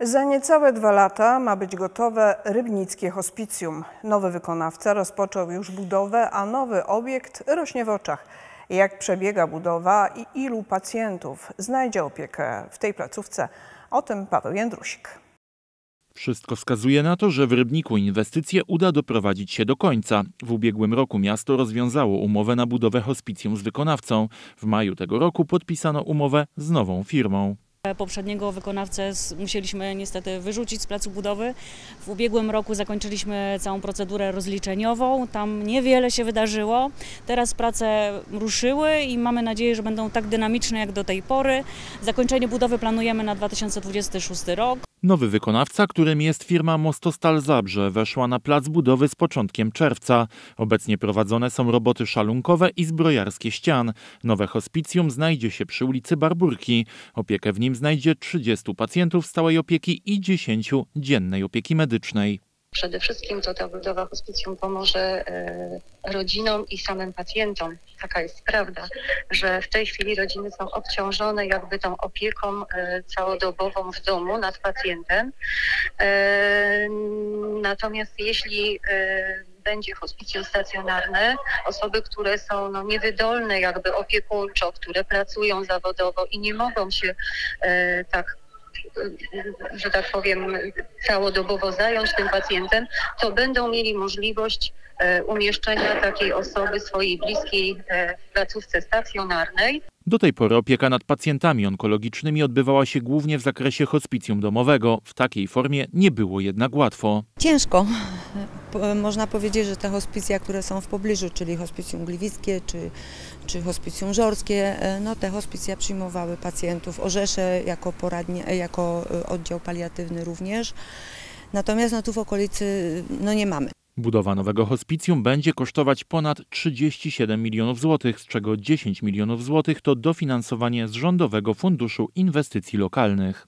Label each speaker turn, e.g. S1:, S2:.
S1: Za niecałe dwa lata ma być gotowe Rybnickie Hospicjum. Nowy wykonawca rozpoczął już budowę, a nowy obiekt rośnie w oczach. Jak przebiega budowa i ilu pacjentów znajdzie opiekę w tej placówce? O tym Paweł Jędrusik.
S2: Wszystko wskazuje na to, że w Rybniku inwestycje uda doprowadzić się do końca. W ubiegłym roku miasto rozwiązało umowę na budowę hospicjum z wykonawcą. W maju tego roku podpisano umowę z nową firmą.
S3: Poprzedniego wykonawcę musieliśmy niestety wyrzucić z placu budowy. W ubiegłym roku zakończyliśmy całą procedurę rozliczeniową. Tam niewiele się wydarzyło. Teraz prace ruszyły i mamy nadzieję, że będą tak dynamiczne jak do tej pory. Zakończenie budowy planujemy na 2026 rok.
S2: Nowy wykonawca, którym jest firma Mostostal Zabrze, weszła na plac budowy z początkiem czerwca. Obecnie prowadzone są roboty szalunkowe i zbrojarskie ścian. Nowe hospicjum znajdzie się przy ulicy Barburki. Opiekę w nim znajdzie 30 pacjentów stałej opieki i 10 dziennej opieki medycznej.
S4: Przede wszystkim to ta budowa hospicjum pomoże rodzinom i samym pacjentom. Taka jest prawda, że w tej chwili rodziny są obciążone jakby tą opieką całodobową w domu nad pacjentem. Natomiast jeśli będzie hospicjum stacjonarne, osoby, które są no, niewydolne jakby opiekuńczo, które pracują zawodowo i nie mogą się tak że tak powiem, całodobowo zająć tym pacjentem, to będą mieli możliwość umieszczenia takiej osoby swojej bliskiej w placówce stacjonarnej.
S2: Do tej pory opieka nad pacjentami onkologicznymi odbywała się głównie w zakresie hospicjum domowego. W takiej formie nie było jednak łatwo.
S5: Ciężko. Można powiedzieć, że te hospicja, które są w pobliżu, czyli hospicjum gliwickie czy, czy hospicjum żorskie, no te hospicja przyjmowały pacjentów. Orzesze jako, poradnie, jako oddział paliatywny również. Natomiast no tu w okolicy no nie mamy.
S2: Budowa nowego hospicjum będzie kosztować ponad 37 milionów złotych, z czego 10 milionów złotych to dofinansowanie z Rządowego Funduszu Inwestycji Lokalnych.